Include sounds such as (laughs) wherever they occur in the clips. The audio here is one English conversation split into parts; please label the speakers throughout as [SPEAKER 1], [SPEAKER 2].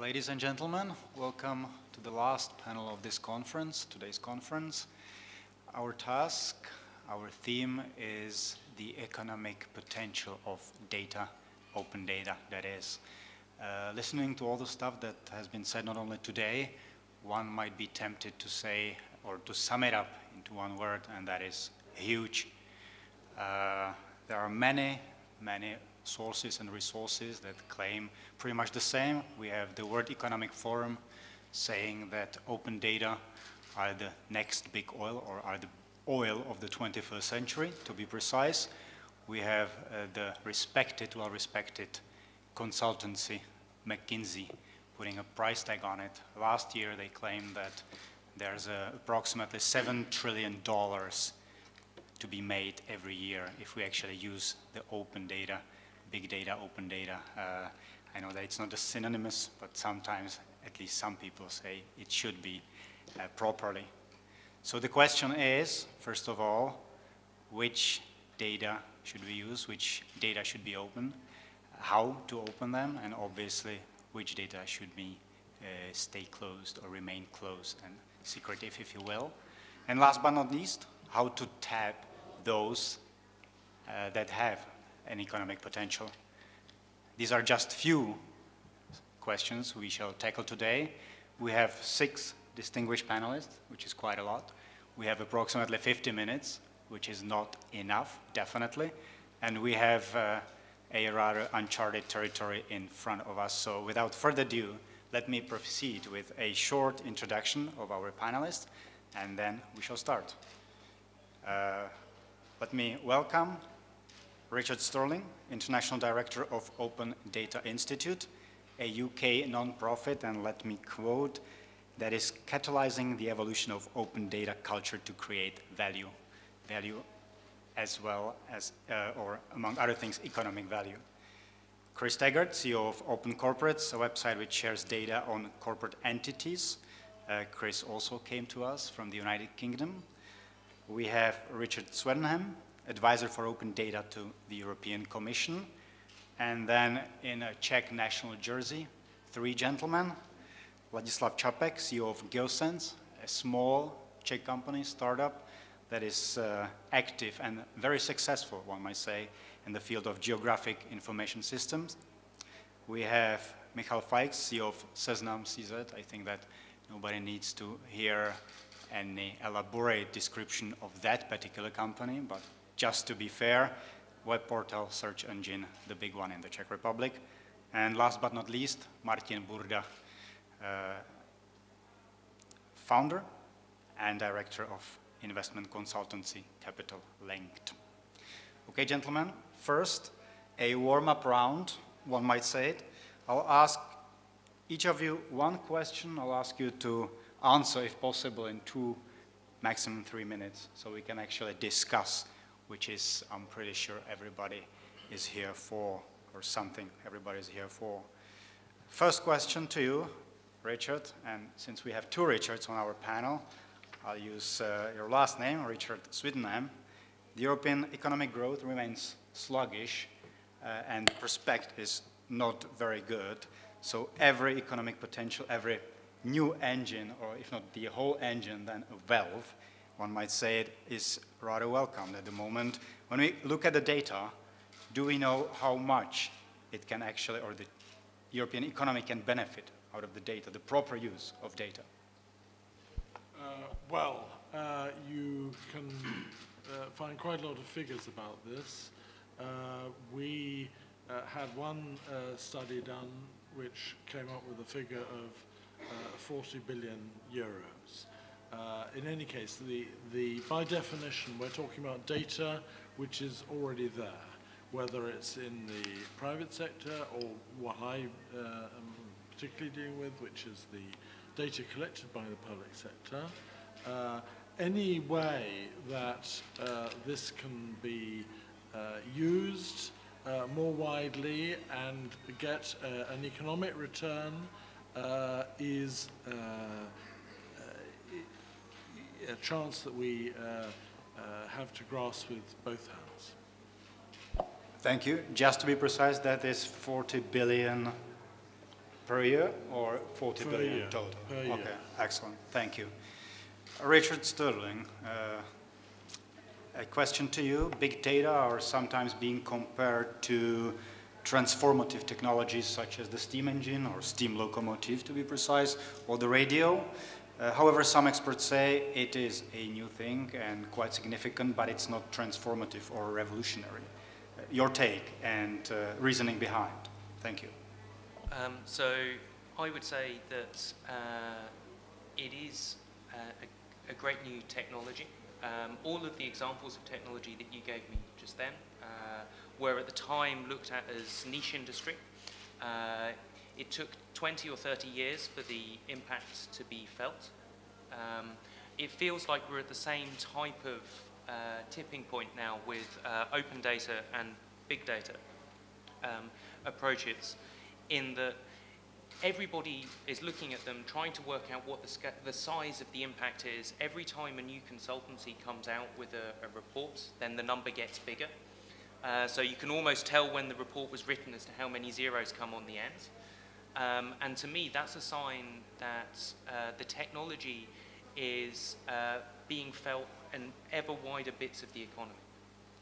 [SPEAKER 1] Ladies and gentlemen, welcome to the last panel of this conference, today's conference. Our task, our theme is the economic potential of data, open data, that is. Uh, listening to all the stuff that has been said not only today, one might be tempted to say or to sum it up into one word, and that is huge. Uh, there are many, many sources and resources that claim pretty much the same. We have the World Economic Forum saying that open data are the next big oil or are the oil of the 21st century, to be precise. We have uh, the respected, well-respected consultancy, McKinsey, putting a price tag on it. Last year they claimed that there's uh, approximately $7 trillion to be made every year if we actually use the open data, big data, open data. Uh, I know that it's not a synonymous, but sometimes at least some people say it should be uh, properly. So the question is, first of all, which data should we use, which data should be open, how to open them, and obviously which data should be uh, stay closed or remain closed and secretive, if you will. And last but not least, how to tap those uh, that have an economic potential. These are just few questions we shall tackle today. We have six distinguished panelists, which is quite a lot. We have approximately 50 minutes, which is not enough, definitely. And we have uh, a rather uncharted territory in front of us. So without further ado, let me proceed with a short introduction of our panelists, and then we shall start. Uh, let me welcome Richard Stirling, International Director of Open Data Institute, a UK non-profit, and let me quote, that is catalyzing the evolution of open data culture to create value, value as well as, uh, or among other things, economic value. Chris Taggart, CEO of Open Corporates, a website which shares data on corporate entities. Uh, Chris also came to us from the United Kingdom. We have Richard Swetenham, advisor for open data to the European Commission. And then in a Czech national jersey, three gentlemen, Ladislav Čapek, CEO of GeoSense, a small Czech company, startup, that is uh, active and very successful, one might say, in the field of geographic information systems. We have Michal Feix, CEO of Seznam CZ. I think that nobody needs to hear any elaborate description of that particular company, but just to be fair, web portal, search engine, the big one in the Czech Republic. And last but not least, Martin Burda, uh, founder and director of investment consultancy Capital Linked. Okay, gentlemen, First, a warm-up round, one might say it. I'll ask each of you one question. I'll ask you to answer, if possible, in two, maximum three minutes, so we can actually discuss, which is, I'm pretty sure everybody is here for, or something everybody is here for. First question to you, Richard, and since we have two Richards on our panel, I'll use uh, your last name, Richard Swetenham. The European economic growth remains sluggish uh, and the prospect is not very good. So every economic potential, every new engine, or if not the whole engine, then a valve, one might say it, is rather welcomed at the moment. When we look at the data, do we know how much it can actually, or the European economy can benefit out of the data, the proper use of data?
[SPEAKER 2] Uh, well, uh, you can uh, find quite a lot of figures about this. Uh, we uh, had one uh, study done which came up with a figure of 40 billion euros. In any case, the, the, by definition, we're talking about data which is already there, whether it's in the private sector or what I am particularly dealing with, which is the data collected by the public sector. Uh, any way that uh, this can be uh, used uh, more widely and get uh, an economic return is a chance that we have to grasp with both hands.
[SPEAKER 1] Thank you. Just to be precise, that is 40 billion Per year or 40
[SPEAKER 2] Per
[SPEAKER 1] billion
[SPEAKER 2] year.
[SPEAKER 1] total?
[SPEAKER 2] Per year.
[SPEAKER 1] Okay, excellent. Thank you. Richard Stirling, uh, a question to you. Big data are sometimes being compared to transformative technologies such as the steam engine or steam locomotive to be precise, or the radio. Uh, however, some experts say it is a new thing and quite significant, but it's not transformative or revolutionary. Uh, your take and uh, reasoning behind. Thank you.
[SPEAKER 3] Um, so I would say that uh, it is a, a great new technology. Um, all of the examples of technology that you gave me just then were at the time looked at as niche industry. Uh, it took 20 or 30 years for the impact to be felt. Um, it feels like we're at the same type of uh, tipping point now with uh, open data and big data um, approaches in that everybody is looking at them, trying to work out what the, the size of the impact is. Every time a new consultancy comes out with a, a report, then the number gets bigger. Uh, so you can almost tell when the report was written as to how many zeros come on the end. Um, and to me, that's a sign that uh, the technology is uh, being felt in ever wider bits of the economy.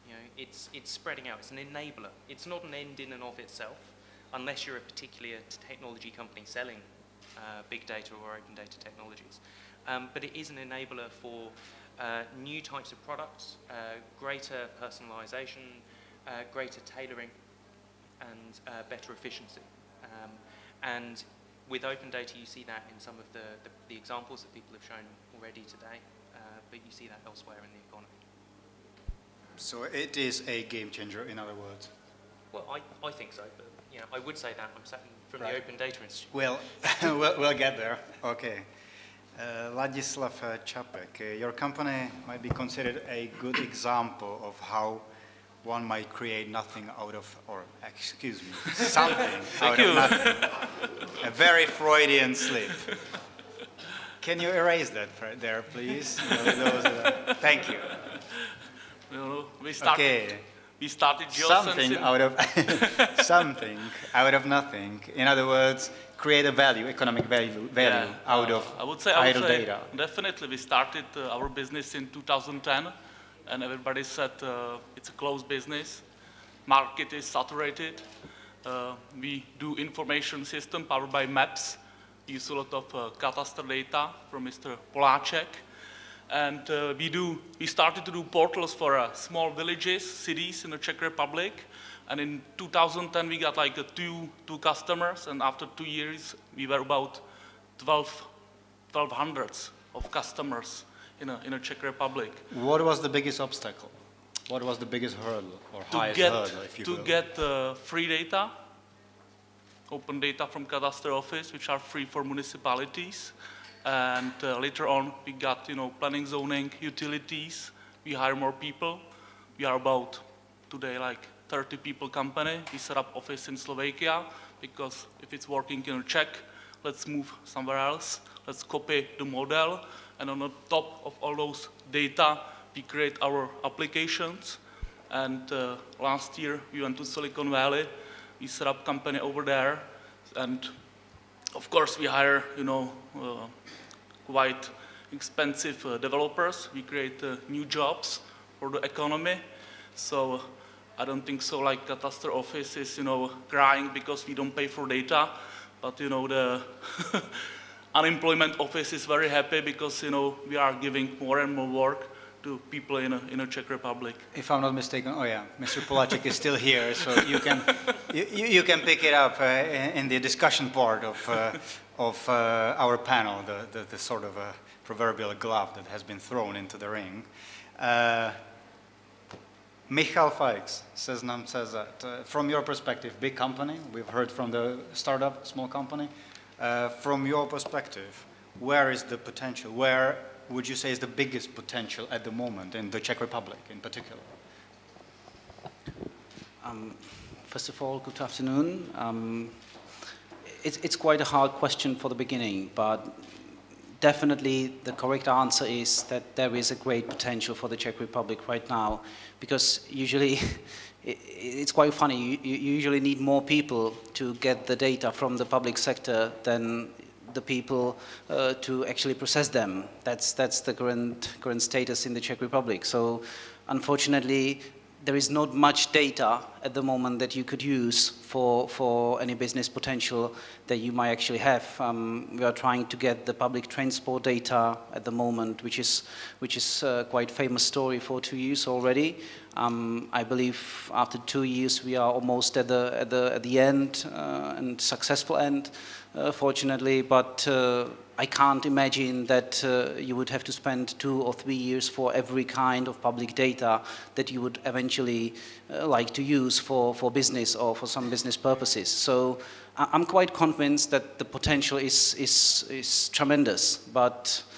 [SPEAKER 3] You know, it's, it's spreading out. It's an enabler. It's not an end in and of itself, unless you're a particular technology company selling uh, big data or open data technologies. Um, but it is an enabler for uh, new types of products, uh, greater personalization, uh, greater tailoring, and uh, better efficiency. Um, and with open data, you see that in some of the, the, the examples that people have shown already today, uh, but you see that elsewhere in the economy.
[SPEAKER 1] So it is a game changer, in other words.
[SPEAKER 3] Well, I, I think so, but you know, I would say that. I'm sat in- from
[SPEAKER 1] Right.
[SPEAKER 3] the Open Data Institute.
[SPEAKER 1] We'll, (laughs) we'll, we'll get there. Okay. Uh, Ladislav uh, Čapek, uh, your company might be considered a good example of how one might create nothing out of, or excuse me, (laughs) something out of nothing. A very Freudian slip. Can you erase that there, please? Those- are- thank you.
[SPEAKER 4] Know, we started,
[SPEAKER 1] Okay.
[SPEAKER 4] we started Geosense
[SPEAKER 1] something
[SPEAKER 4] in-
[SPEAKER 1] out of (laughs) (laughs) something out of nothing. In other words, create a value, economic value, value
[SPEAKER 4] Yeah,
[SPEAKER 1] out
[SPEAKER 4] uh,
[SPEAKER 1] of
[SPEAKER 4] I would say, I would say
[SPEAKER 1] data.
[SPEAKER 4] Definitely, we started uh, our business in 2010, and everybody said uh, it's a closed business. Market is saturated. Uh, we do information system powered by maps. Use a lot of uh, cadastre data from Mr. Poláček. And uh, we do, we started to do portals for uh, small villages, cities in the Czech Republic. And in 2010, we got like uh, two, two customers. And after two years, we were about 12, 1200 of customers in a, in a Czech Republic.
[SPEAKER 1] What was the biggest obstacle? What was the biggest hurdle or
[SPEAKER 4] To
[SPEAKER 1] highest
[SPEAKER 4] get,
[SPEAKER 1] hurdle, if you
[SPEAKER 4] to
[SPEAKER 1] will?
[SPEAKER 4] get uh, free data, open data from Cadastre Office, which are free for municipalities. And uh, later on, we got, you know, planning, zoning, utilities. We hire more people. We are about today like 30 people company. We set up office in Slovakia because if it's working in Czech, let's move somewhere else. Let's copy the model. And on the top of all those data, we create our applications. And uh, last year, we went to Silicon Valley. We set up company over there. And of course, we hire, you know, uh, quite expensive uh, developers. We create uh, new jobs for the economy. So I don't think so like Catastrophe Office is, you know, crying because we don't pay for data. But, you know, the (laughs) unemployment office is very happy because, you know, we are giving more and more work to people in a, in a Czech Republic.
[SPEAKER 1] If I'm not mistaken, oh yeah, Mr. Polacek is still here, so you can you, you can pick it up uh, in the discussion part of uh, of uh, our panel, the, the the sort of a proverbial glove that has been thrown into the ring. Uh, Michal Feix says nam says that uh, from your perspective, big company. We've heard from the startup, small company. Uh, from your perspective, where is the potential? Where would you say is the biggest potential at the moment in the Czech Republic, in particular?
[SPEAKER 5] Um, first of all, good afternoon. Um, it's, it's quite a hard question for the beginning, but definitely the correct answer is that there is a great potential for the Czech Republic right now, because usually (laughs) it, it's quite funny. You usually need more people to get the data from the public sector than the people uh, to actually process them. That's, that's the current, current status in the Czech Republic. So unfortunately, there is not much data at the moment that you could use for, for any business potential that you might actually have. Um, we are trying to get the public transport data at the moment, which is, which is uh, quite famous story for two years already. Um, I believe after two years we are almost at the, at the, at the end uh, and successful end, fortunately, but uh, I can't imagine that uh, you would have to spend two or three years for every kind of public data that you would eventually uh, like to use for, for business or for some business purposes. So I'm quite convinced that the potential is, is, is tremendous, but uh,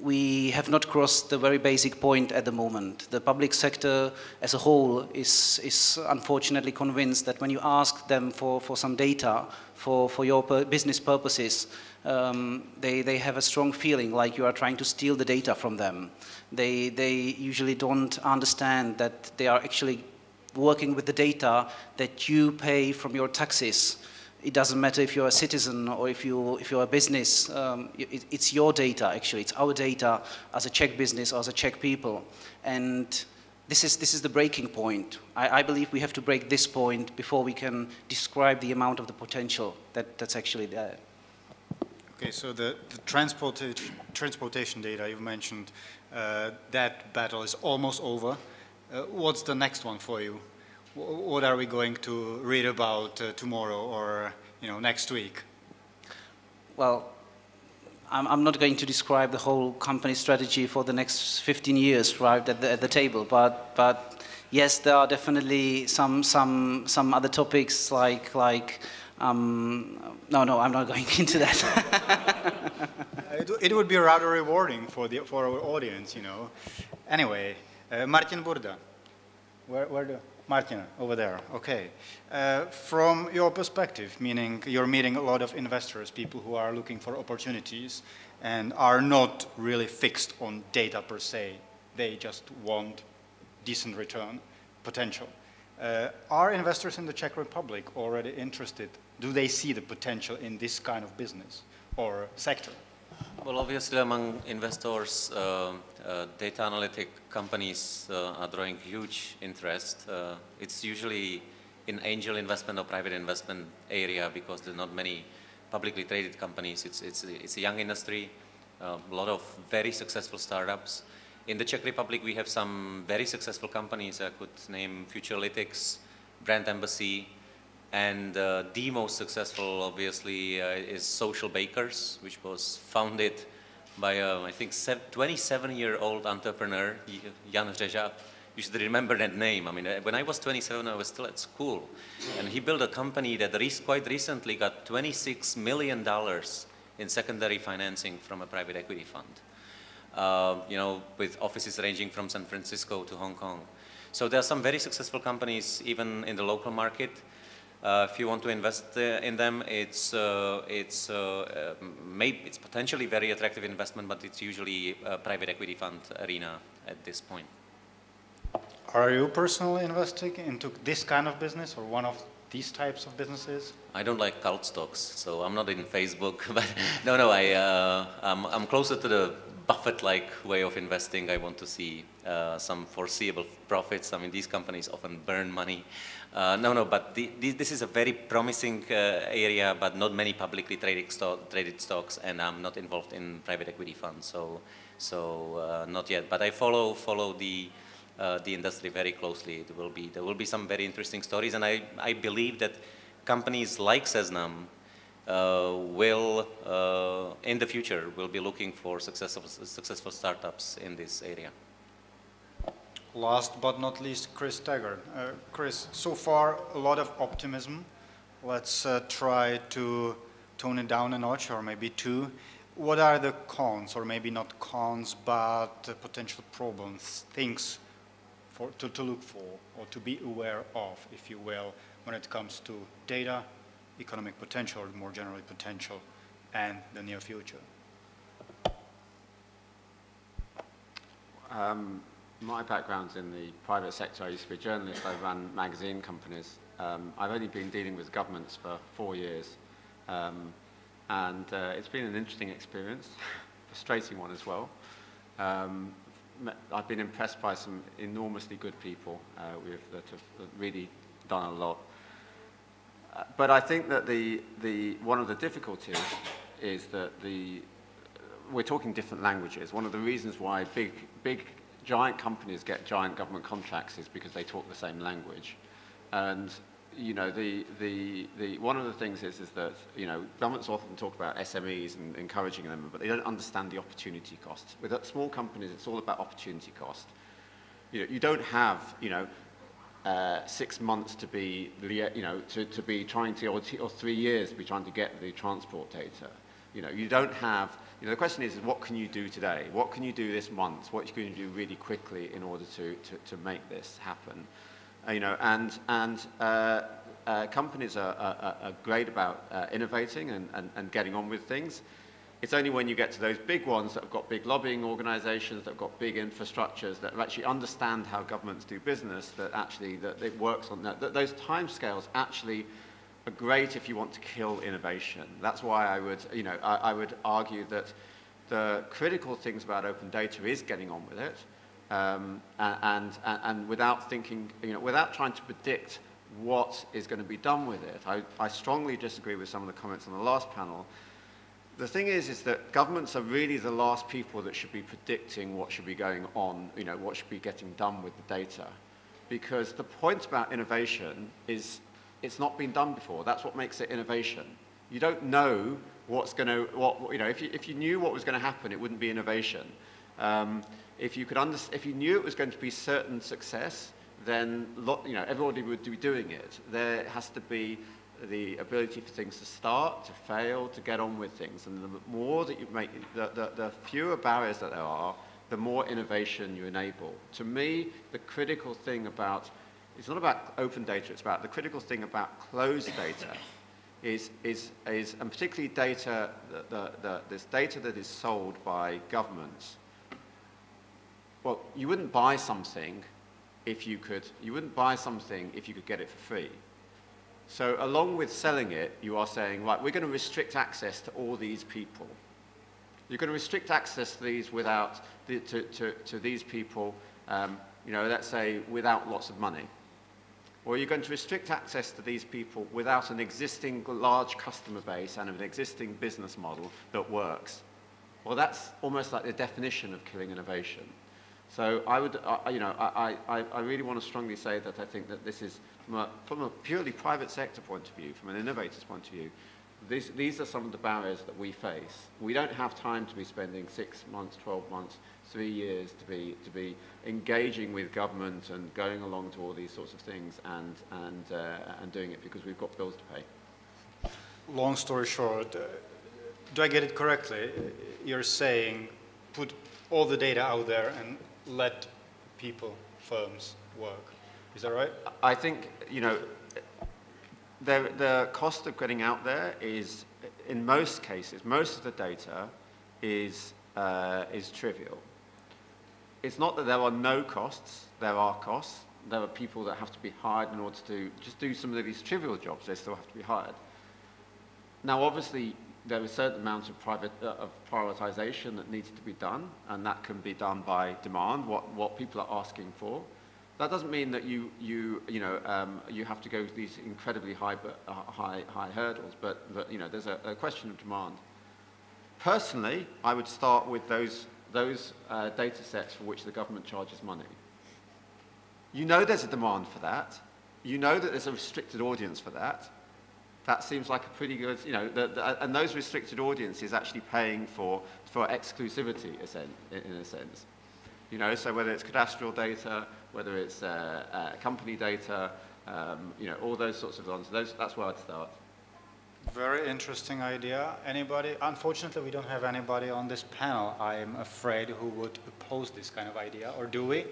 [SPEAKER 5] we have not crossed the very basic point at the moment. The public sector as a whole is, is unfortunately convinced that when you ask them for, for some data for, for your business purposes, um, they, they have a strong feeling like you are trying to steal the data from them. They, they usually don't understand that they are actually working with the data that you pay from your taxes. It doesn't matter if you're a citizen or if, you, if you're a business, um, it, it's your data actually, it's our data as a Czech business or as a Czech people. And this is, this is the breaking point. I, I, believe we have to break this point before we can describe the amount of the potential that, that's actually there.
[SPEAKER 1] Okay, so the, the transportation, transportation data you mentioned, uh, that battle is almost over. Uh, what's the next one for you? What are we going to read about uh, tomorrow or you know next week?
[SPEAKER 5] Well, I'm, I'm, not going to describe the whole company strategy for the next 15 years right at the, at the table, but but yes, there are definitely some some some other topics like like um, no, no, I'm not (laughs) going into that. (laughs)
[SPEAKER 1] it, it, would be rather rewarding for, the, for our audience, you know. Anyway, uh, Martin Burda. Where, where do, Martin, over there, okay. Uh, from your perspective, meaning you're meeting a lot of investors, people who are looking for opportunities and are not really fixed on data per se. They just want decent return potential. Uh, are investors in the Czech Republic already interested do they see the potential in this kind of business or sector?
[SPEAKER 6] Well, obviously, among investors, uh, uh, data analytic companies uh, are drawing huge interest. Uh, it's usually in angel investment or private investment area because there are not many publicly traded companies. It's, it's, it's a young industry, a lot of very successful startups. In the Czech Republic, we have some very successful companies. I could name Futurelytics, Brand Embassy, and uh, the most successful, obviously, uh, is Socialbakers, which was founded by, a, I think, 27-year-old entrepreneur, Jan Řezáč. You should remember that name. I mean, uh, when I was 27, I was still at school. And he built a company that quite recently got $26 million in secondary financing from a private equity fund. Uh, you know, with offices ranging from San Francisco to Hong Kong. So there are some very successful companies even in the local market. Uh, if you want to invest uh, in them, it's uh, it's uh, maybe it's potentially very attractive investment, but it's usually a private equity fund arena at this point.
[SPEAKER 1] Are you personally investing into this kind of business or one of these types of businesses?
[SPEAKER 6] I don't like cult stocks, so I'm not in Facebook. (laughs) But no, no, I uh, I'm, I'm closer to the Buffett-like way of investing. I want to see uh, some foreseeable profits. I mean, these companies often burn money. Uh, no, no, but the, the, this is a very promising uh, area, but not many publicly traded, traded, stocks, and I'm not involved in private equity funds, so so uh, not yet. But I follow follow the uh, the industry very closely. It will be there will be some very interesting stories, and I I believe that companies like Seznam uh, will uh, in the future will be looking for successful successful startups in this area.
[SPEAKER 1] Last but not least, Chris Taggart. Uh, Chris, so far a lot of optimism. Let's uh, try to tone it down a notch or maybe two. What are the cons, or maybe not cons, but uh, potential problems, things for, to, to look for or to be aware of, if you will, when it comes to data, economic potential, or more generally potential, and the near future?
[SPEAKER 7] Um, my background's in the private sector. I used to be a journalist. I ran magazine companies. Um, I've only been dealing with governments for four years. Um, and uh, it's been an interesting experience, (laughs) frustrating one as well. Um, I've been impressed by some enormously good people uh, that have really done a lot. Uh, but I think that the, the, one of the difficulties is that the, we're talking different languages. One of the reasons why big, big, giant companies get giant government contracts is because they talk the same language. And you know, the, the, the, one of the things is, is that, you know, governments often talk about SMEs and encouraging them, but they don't understand the opportunity cost. With small companies, it's all about opportunity cost. You know, you don't have, you know, uh, six months to be, you know, to, to be trying to, or, or three years to be trying to get the transport data. You know, you don't have, you know, the question is, what can you do today? What can you do this month? What can you going to do really quickly in order to, to, to make this happen? Uh, you know, and, and uh, uh, companies are, are, are, great about uh, innovating and, and, and getting on with things. It's only when you get to those big ones that have got big lobbying organizations, that have got big infrastructures, that actually understand how governments do business, that actually that it works on that. that those timescales actually are great if you want to kill innovation. That's why I would, you know, I, I would argue that the critical things about open data is getting on with it um, and, and, and without thinking, you know, without trying to predict what is going to be done with it. I, I strongly disagree with some of the comments on the last panel. The thing is, is that governments are really the last people that should be predicting what should be going on, you know, what should be getting done with the data. Because the point about innovation is it's not been done before. That's what makes it innovation. You don't know what's going to, what, you know, if you, if you knew what was going to happen, it wouldn't be innovation. Um, if you, could if you knew it was going to be certain success, then lot, you know, everybody would be doing it. There has to be the ability for things to start, to fail, to get on with things. And the more that you make, the, the, the fewer barriers that there are, the more innovation you enable. To me, the critical thing about, it's not about open data, it's about the critical thing about closed data is, is, is and particularly data, the, the, the, this data that is sold by governments well, you wouldn't buy something if you could, you wouldn't buy something if you could get it for free. So along with selling it, you are saying, right, we're going to restrict access to all these people. You're going to restrict access to these without, the, to, to, to these people, um, you know, let's say without lots of money. Or are you're going to restrict access to these people without an existing large customer base and an existing business model that works. Well, that's almost like the definition of killing innovation. So I would, uh, you know, I, I, I really want to strongly say that I think that this is, from a, from a purely private sector point of view, from an innovator's point of view, these, these are some of the barriers that we face. We don't have time to be spending six months, 12 months, three years to be, to be engaging with government and going along to all these sorts of things and, and, uh, and doing it because we've got bills to pay.
[SPEAKER 1] Long story short, uh, do I get it correctly? You're saying put all the data out there and let people, firms work. Is that right?
[SPEAKER 7] I think, you know, the, the cost of getting out there is, in most cases, most of the data is, uh, is trivial. It's not that there are no costs, there are costs. There are people that have to be hired in order to just do some of these trivial jobs, they still have to be hired. Now, obviously, there is a certain amount of, private, uh, of prioritization that needs to be done, and that can be done by demand, what, what people are asking for. That doesn't mean that you, you, you, know, um, you have to go these incredibly high, uh, high, high hurdles, but, but you know, there's a, a, question of demand. Personally, I would start with those, those uh, data sets for which the government charges money. You know there's a demand for that. You know that there's a restricted audience for that that seems like a pretty good, you know, the, the, and those restricted audiences actually paying for, for exclusivity in a sense. You know, so whether it's cadastral data, whether it's uh, uh, company data, um, you know, all those sorts of ones, those, that's where I'd start.
[SPEAKER 1] Very interesting idea. Anybody? Unfortunately, we don't have anybody on this panel, I'm afraid, who would oppose this kind of idea, or do we?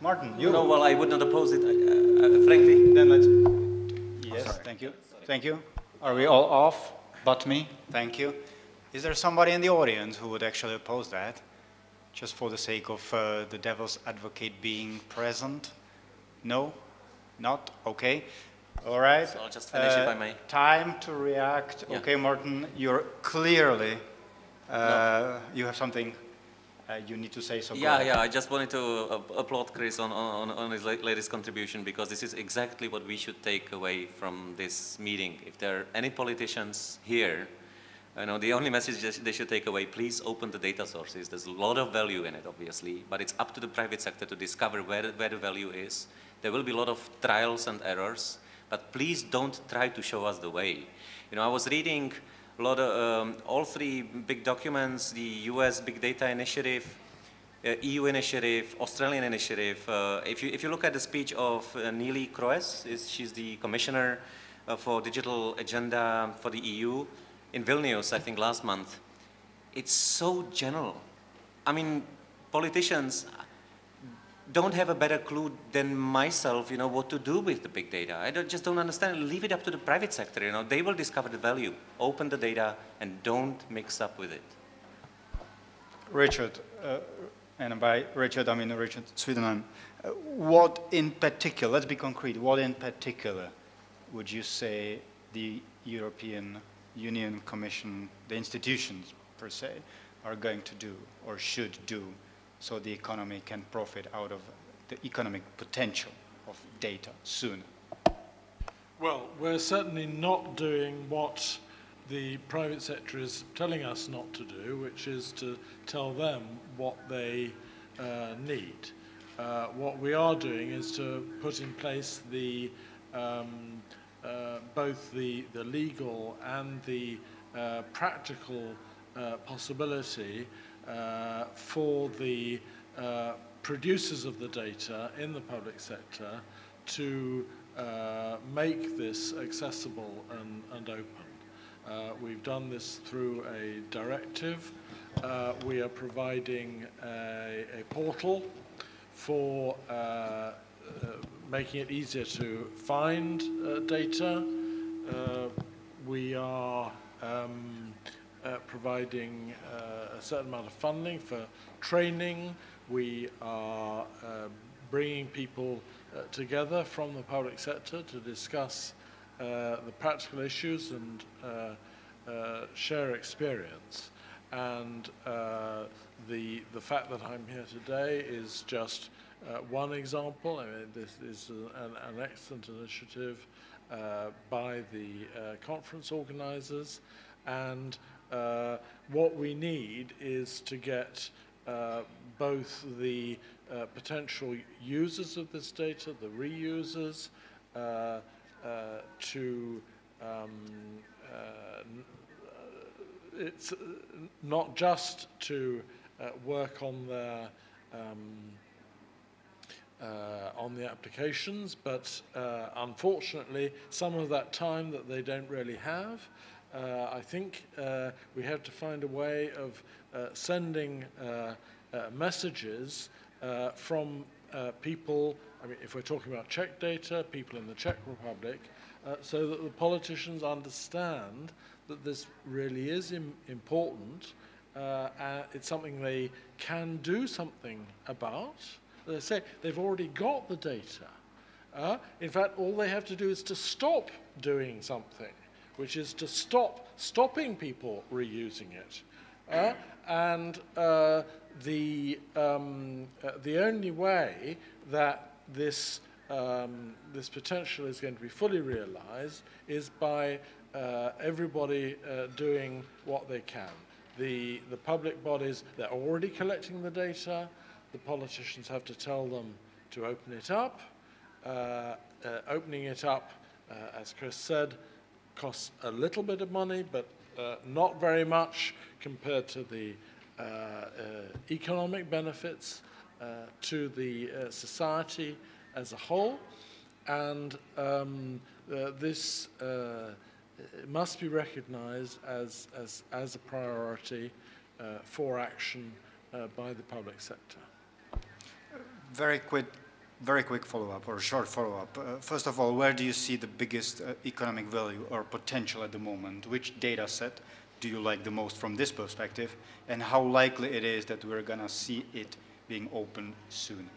[SPEAKER 1] Martin, you?
[SPEAKER 6] No, well, I would not oppose it, uh, uh frankly.
[SPEAKER 1] Then let's Yes, thank you. Thank you. Are we all off but me? Thank you. Is there somebody in the audience who would actually oppose that? just for the sake of uh, the devil's advocate being present? No? Not? Okay. All right.
[SPEAKER 6] So I'll just finish if I may.
[SPEAKER 1] Time to react.
[SPEAKER 6] Yeah.
[SPEAKER 1] Okay, Martin, you're clearly, uh, you have something uh, you need to say. So
[SPEAKER 6] Yeah, yeah. I just wanted to uh, applaud Chris on, on, on his latest contribution because this is exactly what we should take away from this meeting. If there are any politicians here, you know, the only message they should take away, please open the data sources. There's a lot of value in it, obviously, but it's up to the private sector to discover where, where the value is. There will be a lot of trials and errors, but please don't try to show us the way. You know, I was reading a lot of, um, all three big documents, the US Big Data Initiative, uh, EU initiative, Australian initiative. Uh, if, you, if you look at the speech of uh, Neelie Kroes, is, she's the commissioner uh, for digital agenda for the EU in Vilnius, I think last month, it's so general. I mean, politicians don't have a better clue than myself, you know, what to do with the big data. I don't, just don't understand. Leave it up to the private sector, you know. They will discover the value. Open the data and don't mix up with it.
[SPEAKER 1] Richard, uh, and by Richard I mean Richard Swetenham, uh, what in particular, let's be concrete, what in particular would you say the European Union Commission, the institutions per se, are going to do or should do so the economy can profit out of the economic potential of data soon?
[SPEAKER 2] Well, we're certainly not doing what the private sector is telling us not to do, which is to tell them what they uh, need. Uh, what we are doing is to put in place the um, uh, both the, the legal and the uh, practical uh, possibility for the uh, producers of the data in the public sector to uh, make this accessible and, and open. Uh, we've done this through a directive. Uh, we are providing a, a portal for uh, uh, making it easier to find uh, data. Uh, we are um, uh, providing uh, a certain amount of funding for training. We are uh, bringing people uh, together from the public sector to discuss uh, the practical issues and share experience. And the, the fact that I'm here today is just uh, one example. I mean, this is an, an excellent initiative uh, by the uh, conference organizers. And uh, what we need is to get uh, both the uh, potential users of this data, the reusers, uh, uh, to um, it's not just to work on their um, uh, on the applications, but uh, unfortunately, some of that time that they don't really have, uh, I think uh, we have to find a way of uh, sending uh, uh, messages uh, from people, I mean, if we're talking about Czech data, people in the Czech Republic, so that the politicians understand that this really is Im- important. It's something they can do something about. I say, they've already got the data. In fact, all they have to do is to stop doing something, which is to stop stopping people reusing it. Uh, and uh, the, um, uh, the only way that this, um, this potential is going to be fully realized is by uh, everybody uh, doing what they can. The, the public bodies, they're already collecting the data. The politicians have to tell them to open it up. Uh, opening it up, as Chris said, costs a little bit of money, but uh, not very much compared to the uh, uh, economic benefits uh, to the society as a whole. And um, this must be recognized as, as, as a priority for action by the public sector.
[SPEAKER 1] Very quick, very quick follow-up or short follow-up. Uh, first of all, where do you see the biggest uh, economic value or potential at the moment? Which data set do you like the most from this perspective, and how likely it is that we're going to see it being open soon?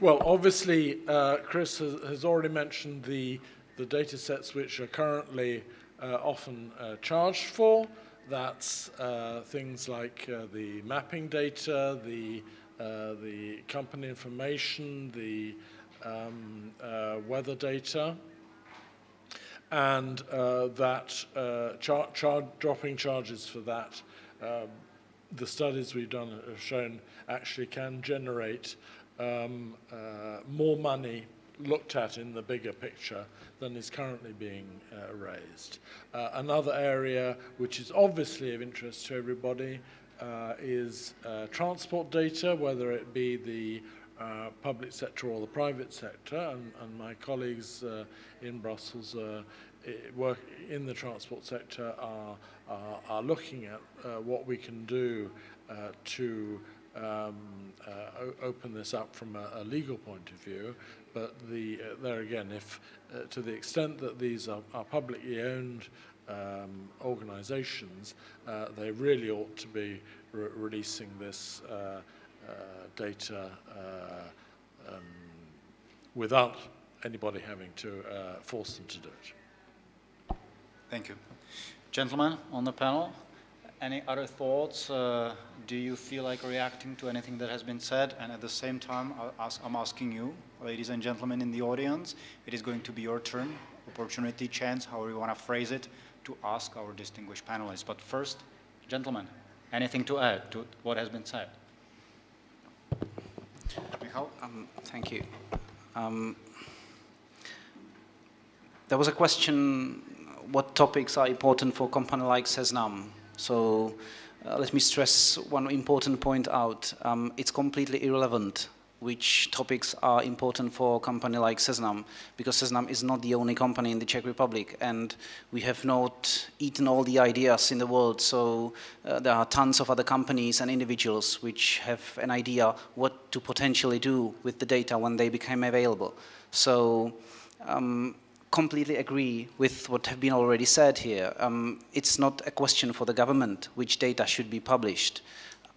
[SPEAKER 2] Well, obviously, uh, Chris has, has, already mentioned the, the data sets which are currently uh, often uh, charged for. That's uh, things like the mapping data, the, the company information, the um, weather data, and that char char dropping charges for that um, the studies we've done have shown actually can generate um, uh, more money looked at in the bigger picture than is currently being uh, raised. Uh, another area which is obviously of interest to everybody uh, is uh, transport data, whether it be the uh, public sector or the private sector, and, and my colleagues in Brussels work in the transport sector are, are, are looking at what we can do to um, uh, open this up from a, a, legal point of view, but the, uh, there again, if uh, to the extent that these are, are publicly owned um, organizations, uh, they really ought to be re releasing this uh, uh, data um, without anybody having to force them to do it.
[SPEAKER 1] Thank you. Gentlemen on the panel, any other thoughts? Uh, do you feel like reacting to anything that has been said? And at the same time, I'm asking you, ladies and gentlemen in the audience, it is going to be your turn, opportunity, chance, however you want to phrase it, to ask our distinguished panelists. But first, gentlemen, anything to add to what has been said?
[SPEAKER 5] Michal? Um, thank you. Um, there was a question, what topics are important for a company like Seznam? So uh, let me stress one important point out. Um, it's completely irrelevant which topics are important for a company like Seznam, because Seznam is not the only company in the Czech Republic, and we have not eaten all the ideas in the world, so uh, there are tons of other companies and individuals which have an idea what to potentially do with the data when they become available. So um, completely agree with what have been already said here. Um, it's not a question for the government which data should be published.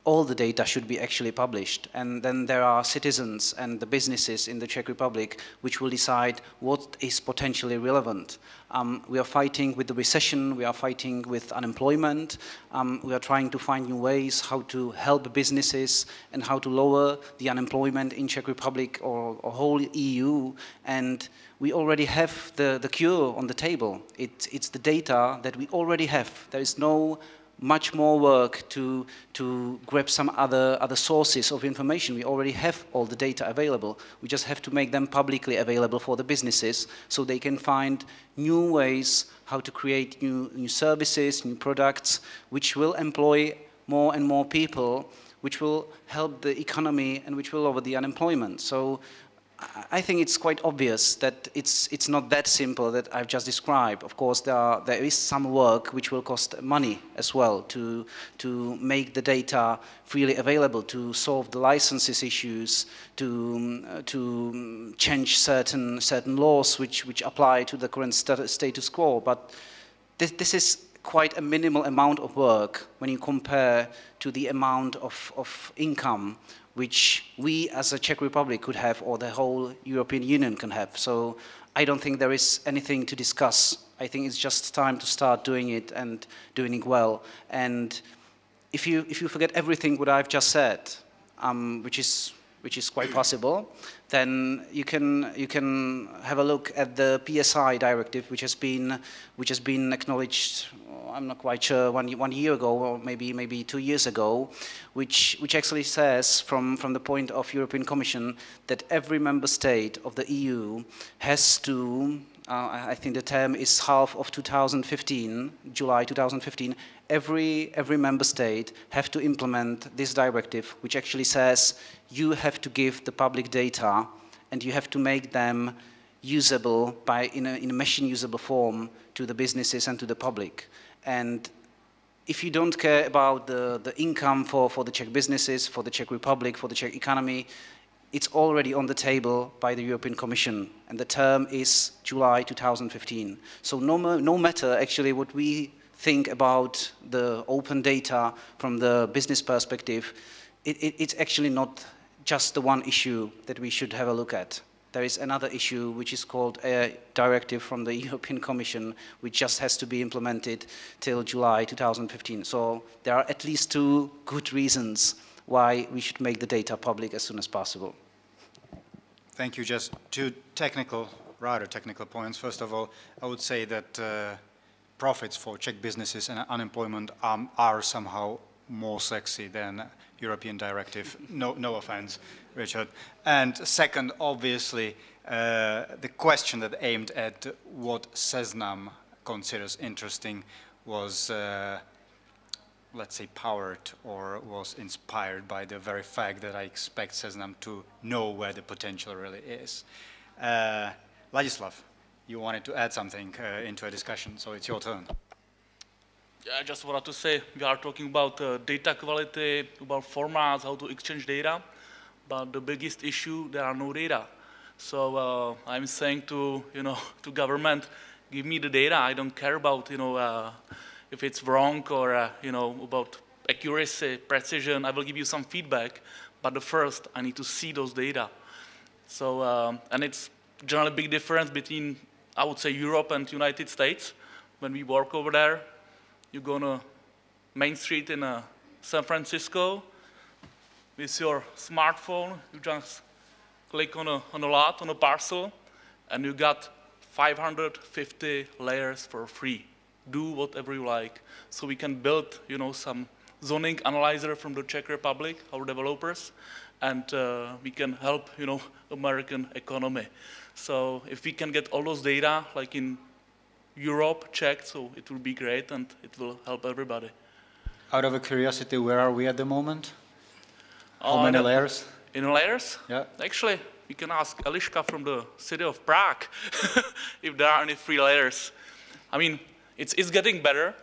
[SPEAKER 5] All the data should be actually published. And then there are citizens and the businesses in the Czech Republic which will decide what is potentially relevant. Um, we are fighting with the recession, we are fighting with unemployment, um, we are trying to find new ways how to help businesses and how to lower the unemployment in Czech Republic or, or whole EU. And we already have the, the cure on the table. It, it's the data that we already have. There is no much more work to, to grab some other, other sources of information. We already have all the data available. We just have to make them publicly available for the businesses so they can find new ways how to create new, new services, new products, which will employ more and more people, which will help the economy and which will lower the unemployment. So I think it's quite obvious that it's, it's not that simple that I've just described. Of course, there, are, there is some work which will cost money as well to, to make the data freely available, to solve the licenses issues, to, uh, to change certain, certain laws which, which apply to the current status quo. But this, this is quite a minimal amount of work when you compare to the amount of, of income which we as a Czech Republic could have or the whole European Union can have. So I don't think there is anything to discuss. I think it's just time to start doing it and doing it well. And if you, if you forget everything what I've just said, um, which, is, which is quite possible, then you can, you can have a look at the PSI directive, which has been, which has been acknowledged, I'm not quite sure, one, one year ago or maybe, maybe two years ago, which, which actually says from, from the point of European Commission that every member state of the EU has to uh, I think the term is half of 2015, July 2015, every, every member state have to implement this directive, which actually says you have to give the public data and you have to make them usable by, in, a, in a machine usable form to the businesses and to the public. And if you don't care about the, the income for, for the Czech businesses, for the Czech Republic, for the Czech economy, it's already on the table by the European Commission, and the term is July 2015. So no, no matter actually what we think about the open data from the business perspective, it, it, it's actually not just the one issue that we should have a look at. There is another issue which is called a directive from the (laughs) European Commission which just has to be implemented till July 2015. So there are at least two good reasons why we should make the data public as soon as possible.
[SPEAKER 1] Thank you. Just two technical, rather technical points. First of all, I would say that uh, profits for Czech businesses and unemployment um, are somehow more sexy than European directive. No, no offense, Richard. And second, obviously, uh, the question that aimed at what Seznam considers interesting was, uh, let's say, powered or was inspired by the very fact that I expect Seznam to know where the potential really is. Uh, Ladislav, you wanted to add something uh, into a discussion, so it's your turn.
[SPEAKER 4] I just wanted to say we are talking about uh, data quality, about formats, how to exchange data, but the biggest issue there are no data. So uh, I'm saying to you know (laughs) to government, give me the data. I don't care about you know uh, if it's wrong or uh, you know about accuracy, precision. I will give you some feedback, but the first I need to see those data. So um, and it's generally a big difference between I would say Europe and United States. When we work over there, you go on a main street in uh, San Francisco with your smartphone, you just click on a, on a lot, on a parcel, and you got 550 layers for free. Do whatever you like. So we can build, you know, some zoning analyzer from the Czech Republic, our developers, and uh, we can help, you know, American economy. So if we can get all those data, like in Europe checked, so it will be great and it will help everybody.
[SPEAKER 1] Out of a curiosity, where are we at the moment? How
[SPEAKER 4] Uh,
[SPEAKER 1] many
[SPEAKER 4] that-
[SPEAKER 1] layers?
[SPEAKER 4] In layers?
[SPEAKER 1] Yeah.
[SPEAKER 4] Actually, we can ask Eliška from the city of Prague (laughs) if there are any free layers. I mean, it's, it's getting better.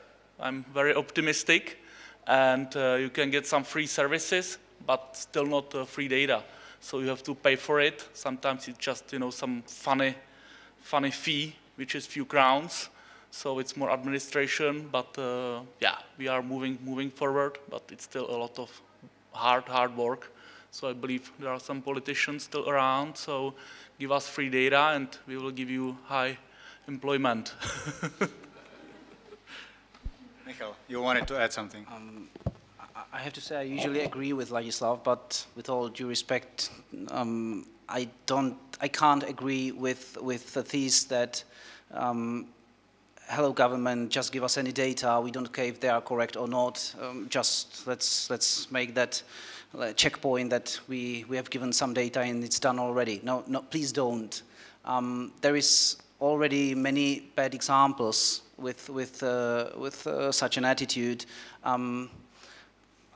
[SPEAKER 4] I'm very optimistic. And uh, you can get some free services, but still not uh, free data. So you have to pay for it. Sometimes it's just, you know, some funny, funny fee, which is few crowns. So it's more administration, but uh, yeah, we are moving, moving forward, but it's still a lot of hard, hard work. So I believe there are some politicians still around. So give us free data, and we will give you high employment. (laughs)
[SPEAKER 1] Michael, you wanted to add something.
[SPEAKER 5] Um, I- I have to say I usually agree with Ladislav, but with all due respect, um, I don't, I can't agree with with the thesis that, um, hello government, just give us any data. We don't care if they are correct or not. Um, just let's let's make that uh, checkpoint that we we have given some data and it's done already. No, no, please don't. Um, there is already many bad examples with with uh, with uh, such an attitude. Um,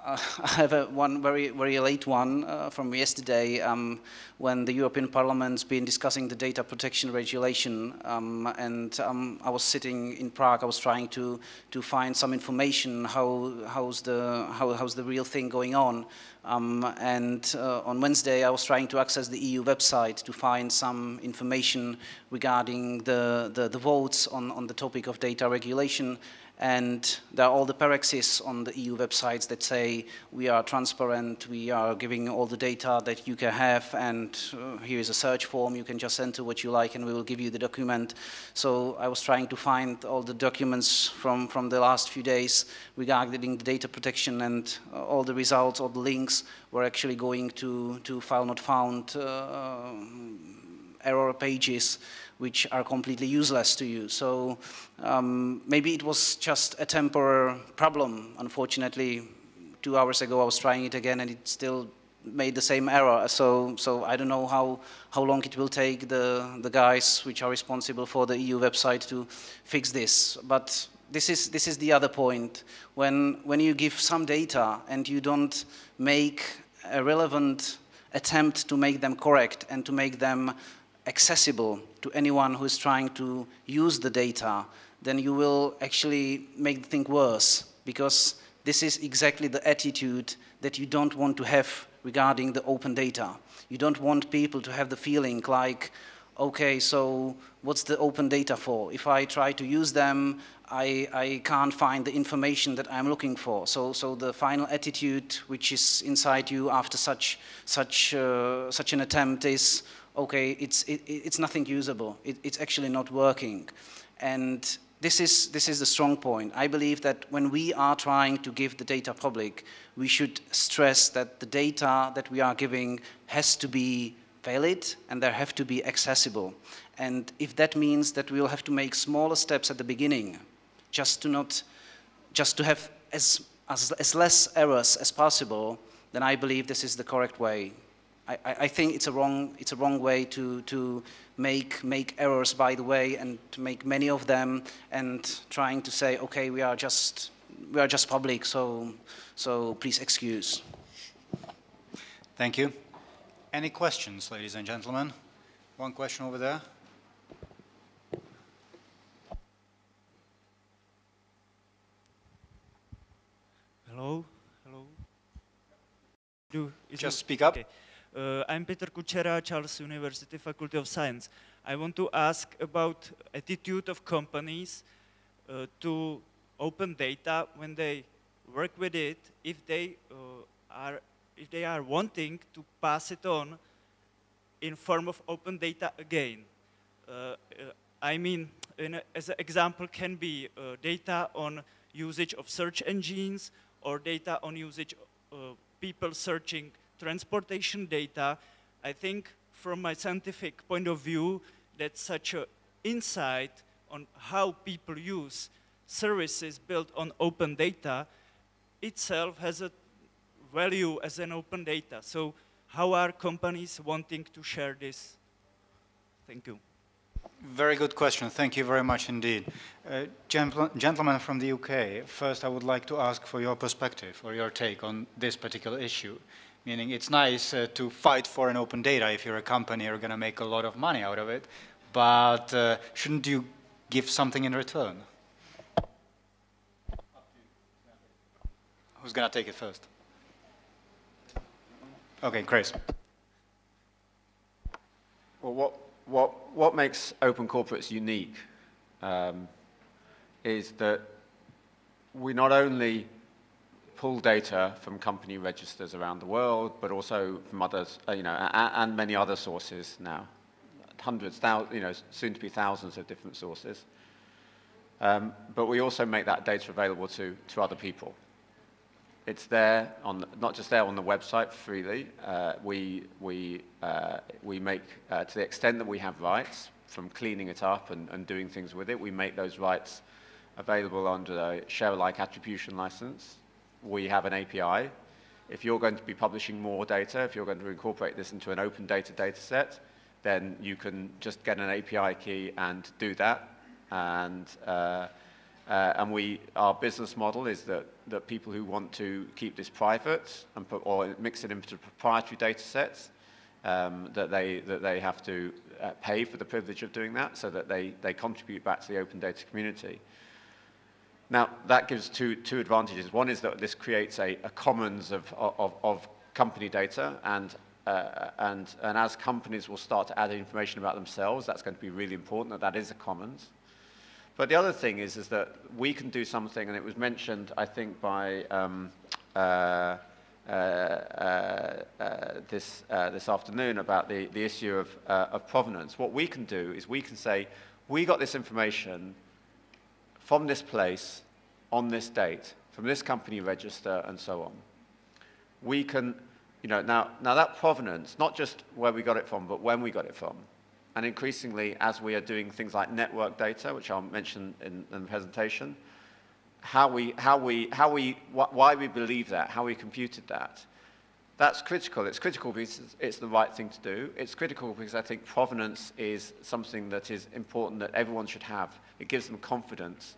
[SPEAKER 5] (laughs) I have a one very very late one uh, from yesterday um, when the European Parliament's been discussing the data protection regulation um, and um, I was sitting in Prague. I was trying to to find some information how how's the how, how's the real thing going on. Um, and uh, on Wednesday, I was trying to access the EU website to find some information regarding the, the, the votes on, on the topic of data regulation. And there are all the paraxes on the EU websites that say we are transparent, we are giving all the data that you can have, and uh, here is a search form, you can just enter what you like and we will give you the document. So I was trying to find all the documents from, from the last few days regarding the data protection and uh, all the results, all the links were actually going to, to file not found uh, error pages which are completely useless to you. So um, maybe it was just a temporary problem. Unfortunately, two hours ago I was trying it again and it still made the same error. So, so I don't know how, how long it will take the, the guys which are responsible for the EU website to fix this. But this is, this is the other point. When, when you give some data and you don't make a relevant attempt to make them correct and to make them accessible to anyone who is trying to use the data, then you will actually make the thing worse because this is exactly the attitude that you don't want to have regarding the open data. You don't want people to have the feeling like, okay, so what's the open data for? If I try to use them, I, I can't find the information that I'm looking for. So, so the final attitude which is inside you after such, such, uh, such an attempt is, okay, it's, it, it's nothing usable. It, it's actually not working. And this is, this is the strong point. I believe that when we are trying to give the data public, we should stress that the data that we are giving has to be valid and they have to be accessible. And if that means that we'll have to make smaller steps at the beginning, just to not, just to have as, as, as less errors as possible, then I believe this is the correct way. I, I think it's a wrong, it's a wrong way to, to make, make errors by the way and to make many of them and trying to say, okay, we are just, we are just public, so, so please excuse.
[SPEAKER 1] Thank you. Any questions, ladies and gentlemen? One question over there.
[SPEAKER 8] Hello, hello. Do,
[SPEAKER 1] Just
[SPEAKER 8] it-
[SPEAKER 1] speak up.
[SPEAKER 8] okay. Uh, I'm Peter Kuchera, Charles University Faculty of Science. I want to ask about attitude of companies uh, to open data when they work with it, if they uh, are if they are wanting to pass it on in form of open data again. Uh, uh, I mean, a, as an example can be uh, data on usage of search engines or data on usage of people searching transportation data. I think from my scientific point of view, that such an insight on how people use services built on open data itself has a value as an open data. So how are companies wanting to share this? Thank you.
[SPEAKER 1] Very good question. Thank you very much indeed. Uh, gentlemen from the UK, first I would like to ask for your perspective or your take on this particular issue. Meaning it's nice uh, to fight for an open data if you're a company, you're going to make a lot of money out of it, but uh, shouldn't you give something in return? Who's going to take it first? Okay, Chris.
[SPEAKER 7] Well, what, what, what makes OpenCorporates unique um, is that we not only pull data from company registers around the world, but also from others, uh, you know, and, many other sources now, hundreds, thousands, you know, soon to be thousands of different sources. Um, but we also make that data available to, to other people. It's there, on, not just there on the website freely. Uh, we, we, uh, we make, uh, to the extent that we have rights, from cleaning it up and, and doing things with it, we make those rights available under a share-alike attribution license. We have an API. If you're going to be publishing more data, if you're going to incorporate this into an open data data set, then you can just get an API key and do that. And uh, uh, and we, our business model is that, that people who want to keep this private and put, or mix it into proprietary data sets, um, that, they, that they have to uh, pay for the privilege of doing that so that they, they contribute back to the open data community. Now, that gives two, two advantages. One is that this creates a, a commons of, of, of company data, and, uh, and, and as companies will start to add information about themselves, that's going to be really important that that is a commons. But the other thing is, is that we can do something, and it was mentioned, I think, by um, uh, uh, uh, this, uh, this afternoon about the, the issue of, uh, of provenance. What we can do is we can say, we got this information from this place on this date, from this company register, and so on. We can, you know, now, now that provenance, not just where we got it from, but when we got it from, and increasingly, as we are doing things like network data, which I'll mention in, in the presentation, how we, how we, how we, wh why we believe that, how we computed that, that's critical. It's critical because it's the right thing to do. It's critical because I think provenance is something that is important that everyone should have. It gives them confidence.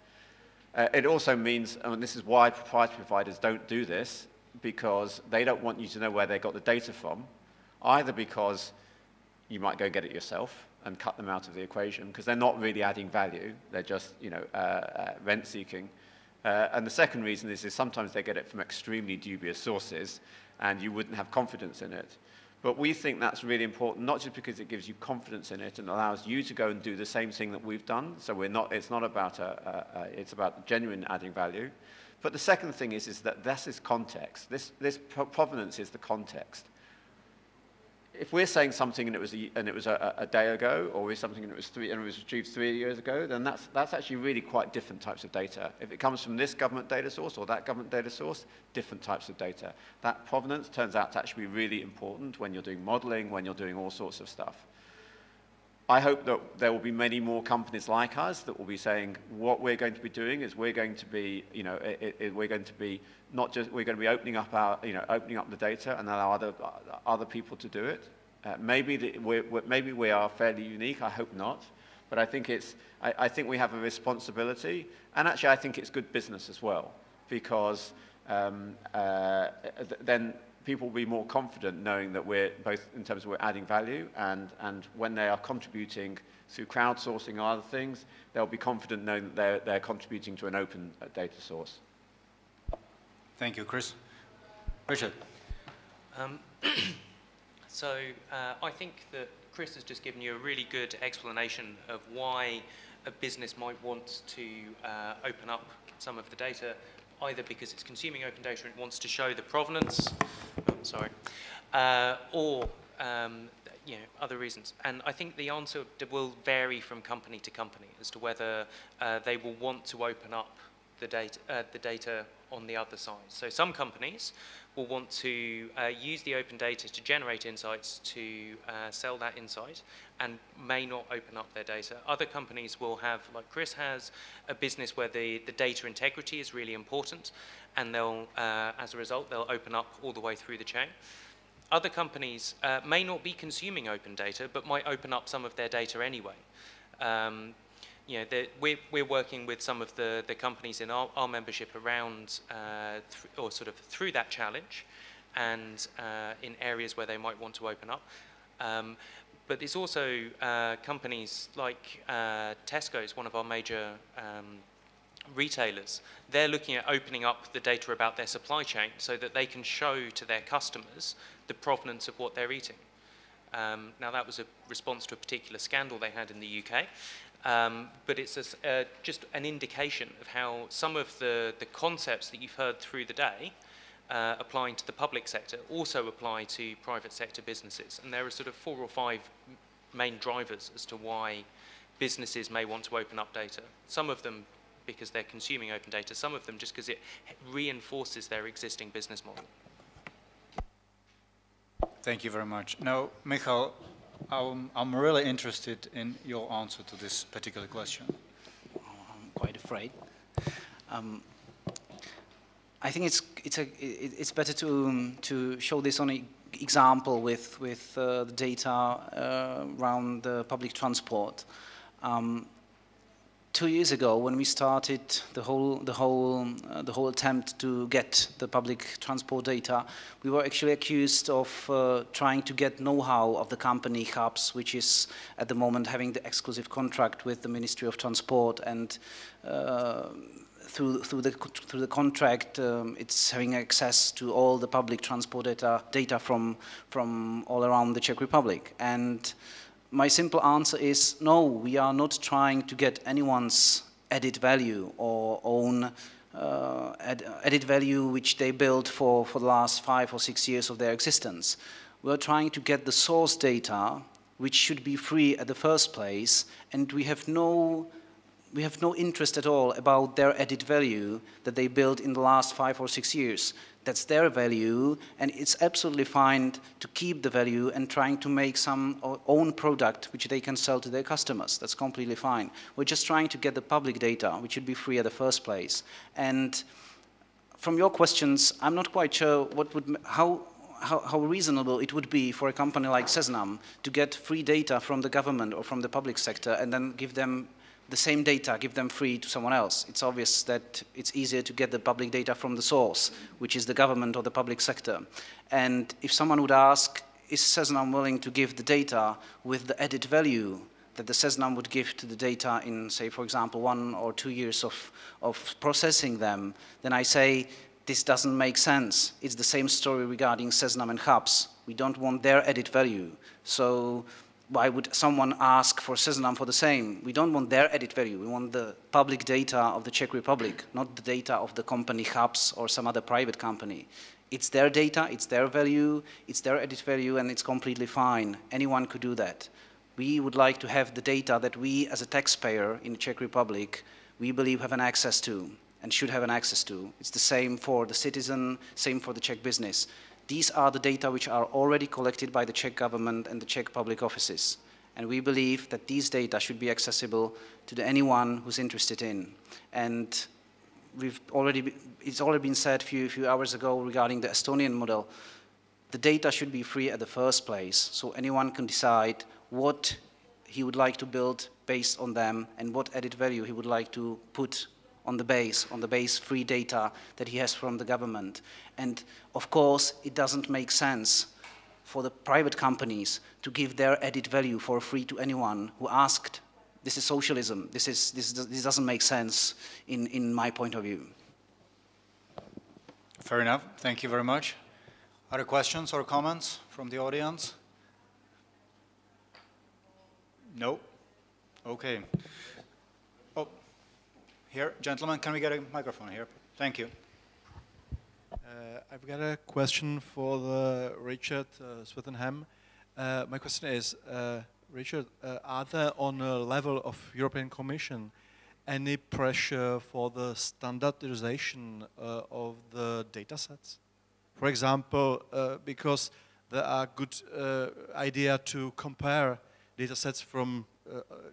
[SPEAKER 7] Uh, it also means, and this is why proprietary providers don't do this, because they don't want you to know where they got the data from, either because you might go get it yourself and cut them out of the equation because they're not really adding value. They're just, you know, uh, uh, rent seeking. Uh, and the second reason is, is sometimes they get it from extremely dubious sources and you wouldn't have confidence in it. But we think that's really important, not just because it gives you confidence in it and allows you to go and do the same thing that we've done. So we're not, it's not about a, a, a it's about genuine adding value. But the second thing is, is that this is context. This, this provenance is the context if we're saying something and it was a, and it was a, a day ago, or we're something and it was three and it was retrieved three years ago, then that's that's actually really quite different types of data. If it comes from this government data source or that government data source, different types of data. That provenance turns out to actually be really important when you're doing modeling, when you're doing all sorts of stuff. I hope that there will be many more companies like us that will be saying what we're going to be doing is we're going to be, you know, it, it, we're going to be not just we're going to be opening up our, you know, opening up the data and allow other other people to do it. Uh, maybe the, we're, we're, maybe we are fairly unique. I hope not, but I think it's I, I, think we have a responsibility, and actually I think it's good business as well because um, uh, th then people will be more confident knowing that we're both in terms of we're adding value and, and when they are contributing through crowdsourcing or other things, they'll be confident knowing that they're, they're contributing to an open uh, data source.
[SPEAKER 1] Thank you, Chris. Richard.
[SPEAKER 3] Um, (coughs) so uh, I think that Chris has just given you a really good explanation of why a business might want to uh, open up some of the data either because it's consuming open data and it wants to show the provenance, oh, sorry, uh, or um, you know, other reasons. And I think the answer will vary from company to company as to whether uh, they will want to open up the data, uh, the data on the other side. So some companies will want to uh, use the open data to generate insights to uh, sell that insight and may not open up their data. Other companies will have, like Chris has, a business where the, the data integrity is really important and they'll, uh, as a result, they'll open up all the way through the chain. Other companies uh, may not be consuming open data, but might open up some of their data anyway. Um, you know, we're, we're working with some of the, the companies in our, our membership around, uh, or sort of through that challenge, and uh, in areas where they might want to open up. Um, but there's also uh, companies like uh, Tesco is one of our major um, retailers. They're looking at opening up the data about their supply chain so that they can show to their customers the provenance of what they're eating. Um, now that was a response to a particular scandal they had in the UK, um, but it's a, uh, just an indication of how some of the, the concepts that you've heard through the day uh, applying to the public sector also apply to private sector businesses. And there are sort of four or five main drivers as to why businesses may want to open up data. Some of them because they're consuming open data, some of them just because it reinforces their existing business model.
[SPEAKER 1] Thank you very much. Now, Michal, I'm, I'm really interested in your answer to this particular question.
[SPEAKER 5] I'm quite afraid. Um, I think it's it's a it's better to um, to show this on an example with with uh, the data uh, around the public transport. Um, two years ago, when we started the whole, the whole, uh, the whole attempt to get the public transport data, we were actually accused of uh, trying to get know-how of the company CHAPS, which is at the moment having the exclusive contract with the Ministry of Transport and uh, through, through, the, through the contract, um, it's having access to all the public transport data, data from, from all around the Czech Republic. And my simple answer is no, we are not trying to get anyone's added value or own uh, added value which they built for, for the last five or six years of their existence. We're trying to get the source data which should be free at the first place and we have no we have no interest at all about their added value that they built in the last five or six years. That's their value, and it's absolutely fine to keep the value and trying to make some uh, own product which they can sell to their customers. That's completely fine. We're just trying to get the public data, which should be free at the first place. And from your questions, I'm not quite sure what would, how, how, how, reasonable it would be for a company like Seznam to get free data from the government or from the public sector and then give them the same data, give them free to someone else. It's obvious that it's easier to get the public data from the source, which is the government or the public sector. And if someone would ask, is Seznam willing to give the data with the added value that the Seznam would give to the data in, say, for example, one or two years of, of processing them, then I say, this doesn't make sense. It's the same story regarding Seznam and CHAPS. We don't want their added value. So why would someone ask for Seznam for the same? We don't want their added value. We want the public data of the Czech Republic, not the data of the company CHAPS or some other private company. It's their data, it's their value, it's their added value, and it's completely fine. Anyone could do that. We would like to have the data that we, as a taxpayer in the Czech Republic, we believe have an access to and should have an access to. It's the same for the citizen, same for the Czech business. These are the data which are already collected by the Czech government and the Czech public offices. And we believe that these data should be accessible to anyone who's interested in. And we've already, it's already been said a few, few hours ago regarding the Estonian model. The data should be free at the first place, so anyone can decide what he would like to build based on them and what added value he would like to put on the base, on the base free data that he has from the government. And of course, it doesn't make sense for the private companies to give their added value for free to anyone who asked. This is socialism. This, is, this, this doesn't make sense in, in my point of view.
[SPEAKER 1] Fair enough. Thank you very much. Other questions or comments from the audience? No? Okay. Here, gentlemen, can we get a microphone here? Thank you.
[SPEAKER 9] Uh, I've got a question for the Richard uh. Uh, my question is, uh, Richard, uh, are there on a level of European Commission any pressure for the standardization uh, of the data sets? For example, because there are good idea to compare data sets from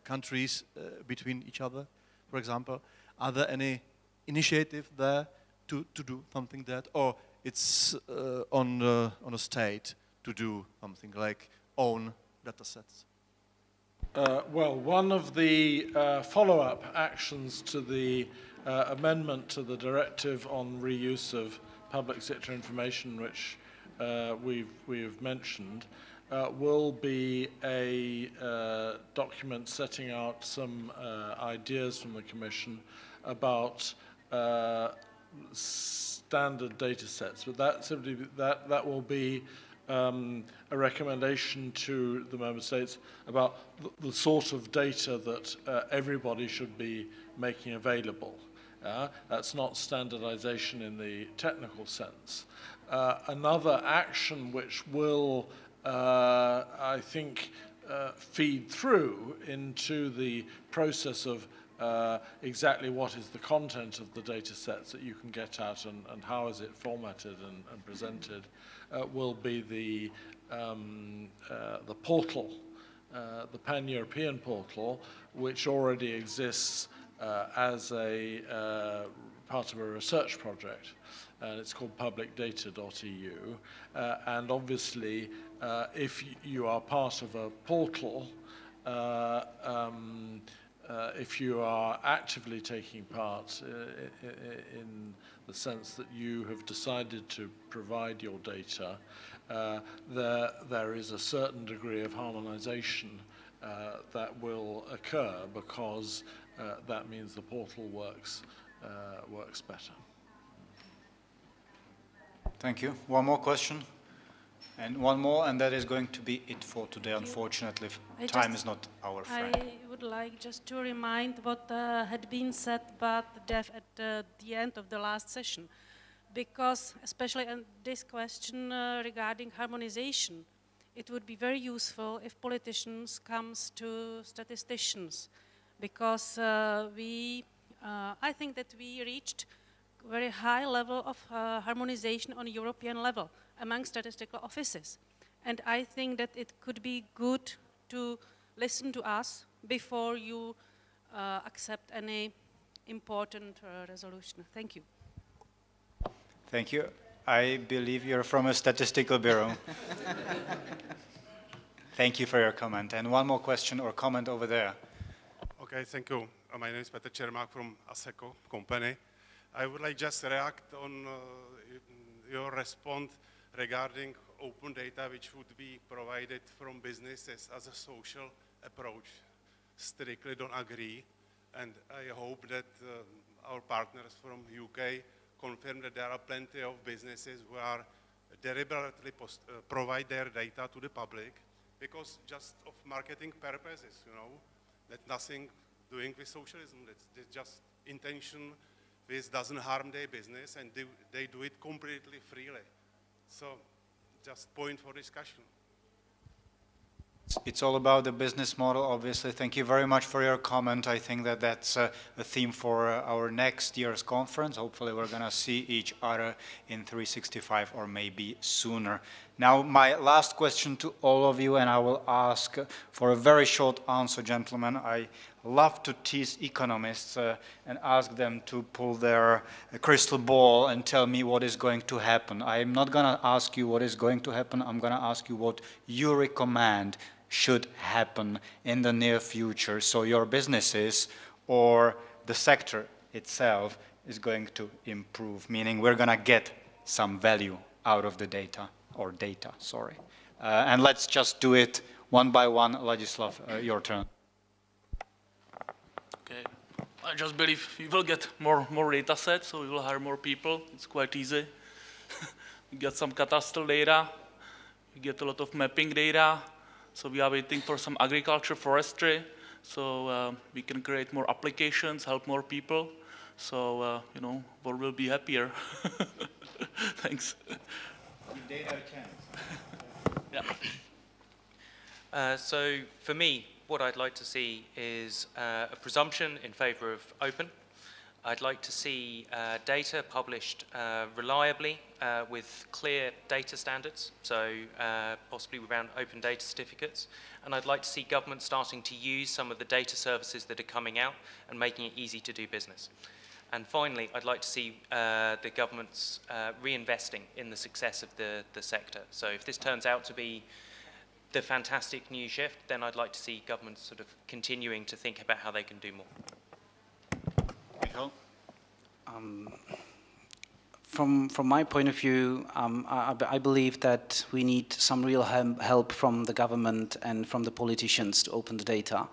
[SPEAKER 9] countries between each other, for example. Are there any initiative there to, to do something that, or it's uh, on, uh, on a state to do something like own data sets?
[SPEAKER 2] Uh, well, one of the uh, follow-up actions to the uh, amendment to the directive on reuse of public sector information, which uh, we've, we've mentioned, will be a document setting out some ideas from the Commission about standard data sets, but that simply that that will be um, a recommendation to the member states about the, the sort of data that uh, everybody should be making available. Uh, that's not standardization in the technical sense. Uh, another action which will, uh, I think, uh, feed through into the process of uh, exactly what is the content of the data sets that you can get at and, and how is it formatted and, and presented uh, will be the, um, uh, the portal, uh, the pan-European portal, which already exists uh, as a uh, part of a research project. And it's called publicdata.eu. and obviously, if you are part of a portal, um, uh, if you are actively taking part uh, in the sense that you have decided to provide your data, uh, there, there is a certain degree of harmonization uh, that will occur because uh, that means the portal works, uh, works better.
[SPEAKER 1] Thank you. One more question? And one more, and that is going to be it for today, unfortunately.
[SPEAKER 10] I
[SPEAKER 1] Time is not our friend.
[SPEAKER 10] I would like just to remind what uh, had been said about DEF at uh, the end of the last session. Because, especially in this question uh, regarding harmonization, it would be very useful if politicians comes to statisticians. Because uh, we, uh, I think that we reached very high level of uh, harmonization on European level among statistical offices. And I think that it could be good to listen to us before you uh, accept any important uh, resolution. Thank you.
[SPEAKER 1] Thank you. I believe you're from a statistical bureau. (laughs) thank you for your comment. And one more question or comment over there.
[SPEAKER 11] Okay, thank you. Uh, my name is Peter Čermák from Asseco company. I would like just react on uh, your response regarding open data which would be provided from businesses as a social approach. Strictly don't agree and I hope that uh, our partners from UK confirm that there are plenty of businesses who are deliberately post, uh, provide their data to the public because just of marketing purposes, you know, that nothing doing with socialism. That's, that's just intention this doesn't harm their business and they, they do it completely freely. So just point for discussion.
[SPEAKER 1] It's all about the business model, obviously. Thank you very much for your comment. I think that that's uh, a theme for uh, our next year's conference. Hopefully we're going to see each other in 365 or maybe sooner. Now, my last question to all of you, and I will ask for a very short answer, gentlemen. I love to tease economists uh, and ask them to pull their uh, crystal ball and tell me what is going to happen. I am not going to ask you what is going to happen. I'm going to ask you what you recommend should happen in the near future so your businesses or the sector itself is going to improve, meaning we're going to get some value out of the data, or data, sorry. Uh, and let's just do it one by one. Ladislav, uh, your turn.
[SPEAKER 4] Okay. I just believe we will get more, more data sets, so we will hire more people. It's quite easy. (laughs) we get some cadastral data. We get a lot of mapping data. So we are waiting for some agriculture, forestry, so uh, we can create more applications, help more people. So, uh, you know, world will be happier. (laughs) Thanks. (laughs)
[SPEAKER 3] yeah. Uh, so for me, what I'd like to see is uh, a presumption in favor of open. I'd like to see uh, data published uh, reliably uh, with clear data standards, so uh, possibly around open data certificates. And I'd like to see government starting to use some of the data services that are coming out and making it easy to do business. And finally, I'd like to see uh, the governments uh, reinvesting in the success of the, the sector. So if this turns out to be the fantastic new shift, then I'd like to see governments sort of continuing to think about how they can do more.
[SPEAKER 5] Um, from, from my point of view, um, I, I, believe that we need some real help from the government and from the politicians to open the data.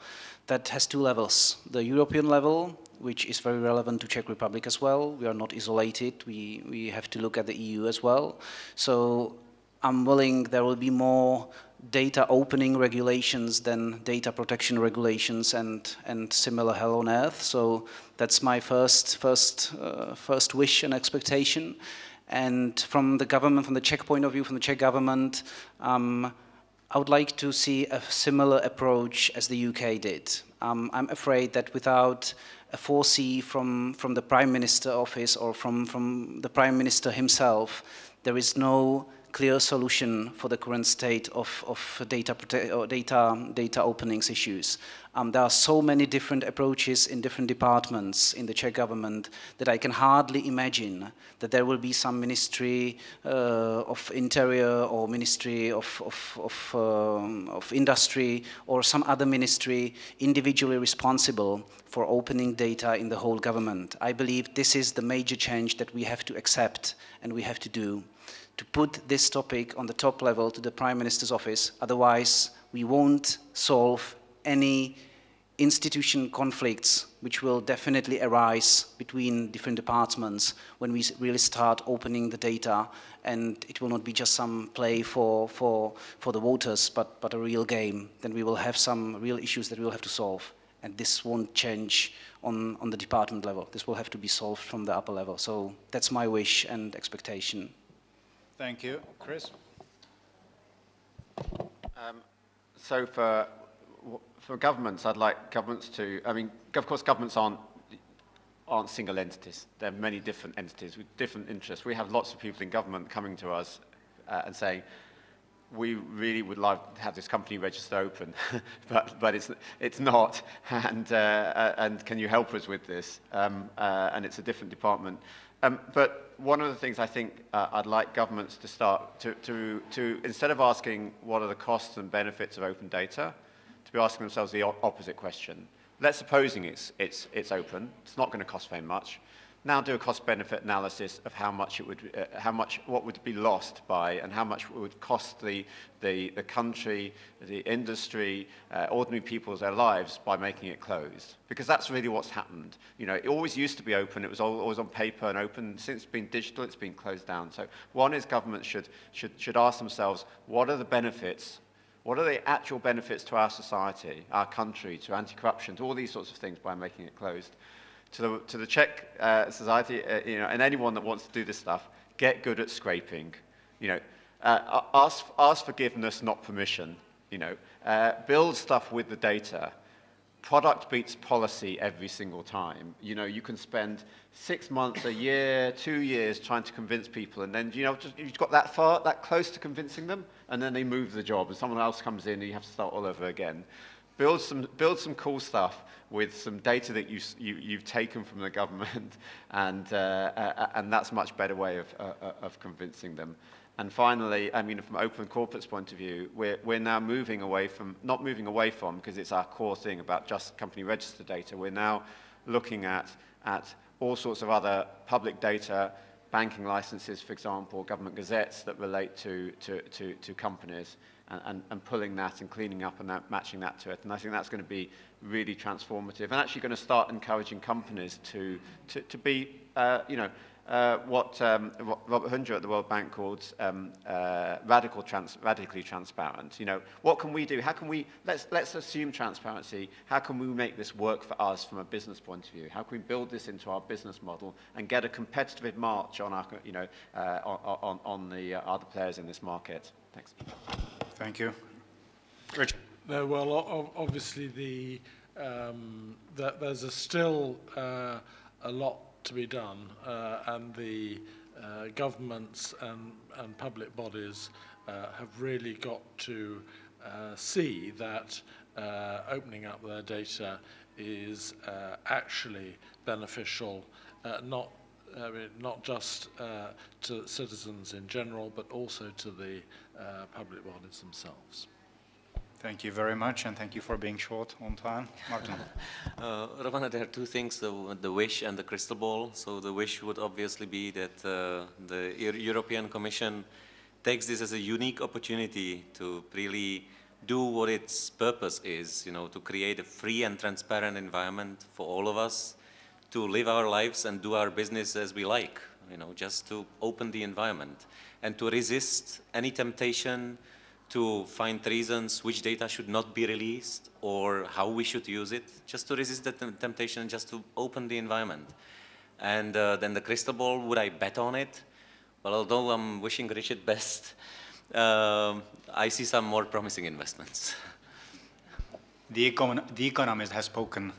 [SPEAKER 5] That has two levels. The European level, which is very relevant to Czech Republic as well. We are not isolated. We, we have to look at the EU as well. So I'm willing there will be more data opening regulations than data protection regulations and, and similar hell on earth. So that's my first, first, uh, first wish and expectation. And from the government, from the Czech point of view, from the Czech government, um, I would like to see a similar approach as the UK did. Um, I'm afraid that without a foresee from, from the Prime Minister office or from, from the Prime Minister himself, there is no clear solution for the current state of, of data, data, data openings issues. Um, there are so many different approaches in different departments in the Czech government that I can hardly imagine that there will be some ministry uh, of interior or ministry of, of, of, um, of industry or some other ministry individually responsible for opening data in the whole government. I believe this is the major change that we have to accept and we have to do to put this topic on the top level to the Prime Minister's office. Otherwise, we won't solve any institution conflicts which will definitely arise between different departments when we really start opening the data and it will not be just some play for, for, for the voters but, but a real game. Then we will have some real issues that we will have to solve and this won't change on, on the department level. This will have to be solved from the upper level. So that's my wish and expectation.
[SPEAKER 1] Thank you. Chris?
[SPEAKER 7] Um, so for, for governments, I'd like governments to, I mean, of course, governments aren't, aren't single entities. There are many different entities with different interests. We have lots of people in government coming to us uh, and saying, we really would like to have this company register open, (laughs) but, but it's, it's not, (laughs) and, uh, uh, and can you help us with this? Um, uh, and it's a different department. Um, but one of the things I think uh, I'd like governments to start to, to, to, instead of asking what are the costs and benefits of open data, to be asking themselves the opposite question. Let's supposing it's, it's, it's open, it's not going to cost very much, now do a cost-benefit analysis of how much it would, uh, how much, what would be lost by, and how much would cost the, the, the country, the industry, uh, ordinary people their lives by making it closed. Because that's really what's happened. You know, it always used to be open, it was always on paper and open. Since it's been digital, it's been closed down. So one is governments should, should, should ask themselves, what are the benefits what are the actual benefits to our society, our country, to anti-corruption, to all these sorts of things by making it closed? To the, to the Czech uh, society, uh, you know, and anyone that wants to do this stuff, get good at scraping. You know, uh, ask, ask forgiveness, not permission. You know, uh, build stuff with the data. Product beats policy every single time. You know, you can spend six months, a year, two years trying to convince people, and then you know, just, you've got that far, that close to convincing them, and then they move the job, and someone else comes in, and you have to start all over again build some, build some cool stuff with some data that you, you, you've taken from the government, (laughs) and, uh, and that's a much better way of, uh, uh, of convincing them. And finally, I mean, from OpenCorporates' point of view, we're, we're now moving away from, not moving away from, because it's our core thing about just company register data, we're now looking at, at all sorts of other public data, banking licenses, for example, government gazettes that relate to, to, to, to companies, and, and, and pulling that and cleaning up and that, matching that to it. And I think that's going to be really transformative and actually going to start encouraging companies to, to, to be, uh, you know, uh, what, um, Robert Hunter at the World Bank called um, uh, radical trans radically transparent. You know, what can we do? How can we, let's, let's assume transparency. How can we make this work for us from a business point of view? How can we build this into our business model and get a competitive march on, our, you know, uh, on, on the uh, other players in this market? Thanks.
[SPEAKER 1] Thank you. Richard.
[SPEAKER 2] Well, obviously the, um, the there's a still uh, a lot to be done, uh, and the uh, governments and, and public bodies uh, have really got to uh, see that uh, opening up their data is actually beneficial, not I mean, not just uh, to citizens in general, but also to the uh, public bodies themselves.
[SPEAKER 1] Thank you very much, and thank you for being short on time. Martin. (laughs)
[SPEAKER 6] uh, Rovana, there are two things, the, the, wish and the crystal ball. So the wish would obviously be that uh, the European Commission takes this as a unique opportunity to really do what its purpose is, you know, to create a free and transparent environment for all of us, to live our lives and do our business as we like, you know, just to open the environment and to resist any temptation to find reasons which data should not be released or how we should use it, just to resist the temptation, just to open the environment. And uh, then the crystal ball, would I bet on it? Well, although I'm wishing Richard best, uh, I see some more promising investments.
[SPEAKER 1] The, econ the economist has spoken.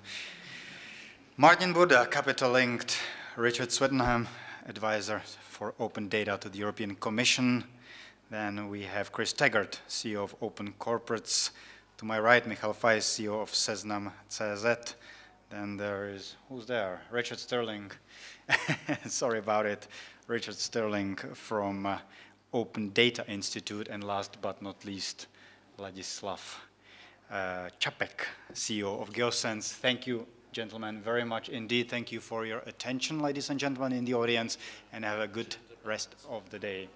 [SPEAKER 1] Martin Burda, Capital Linked, Richard Swetenham, advisor for open data to the European Commission. Then we have Chris Taggart, CEO of OpenCorporates. To my right, Michal Feix, CEO of Seznam CZ. Then there is, who's there? Richard Stirling. (laughs) Sorry about it. Richard Stirling from uh, Open Data Institute. And last but not least, Ladislav uh, Čapek, CEO of Geosense. Thank you gentlemen, very much indeed. Thank you for your attention, ladies and gentlemen in the audience, and have a good rest of the day.